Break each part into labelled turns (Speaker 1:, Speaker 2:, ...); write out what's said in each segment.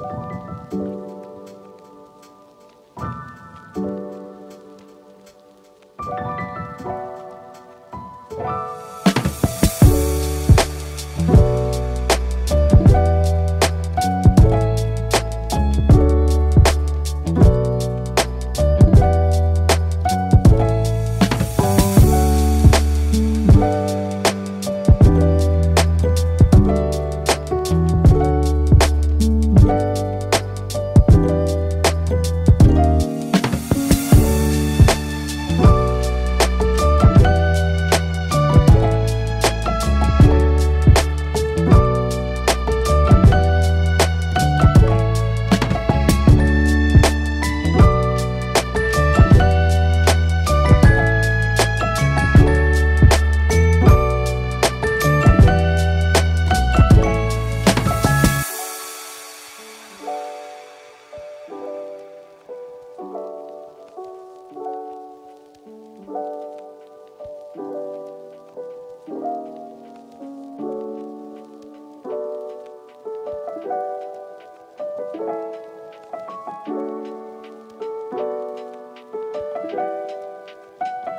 Speaker 1: Bye.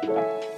Speaker 1: Thank you.